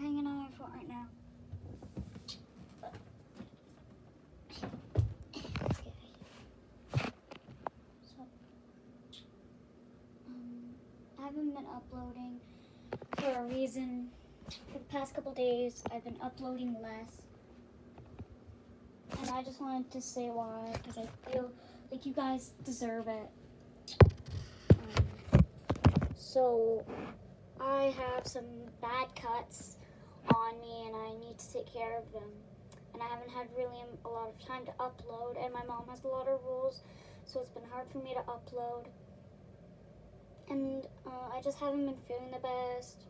i hanging on my foot right now. So, um, I haven't been uploading for a reason. For the past couple days, I've been uploading less. And I just wanted to say why, because I feel like you guys deserve it. Um, so, I have some bad cuts on me and I need to take care of them. And I haven't had really a lot of time to upload, and my mom has a lot of rules, so it's been hard for me to upload. And uh, I just haven't been feeling the best.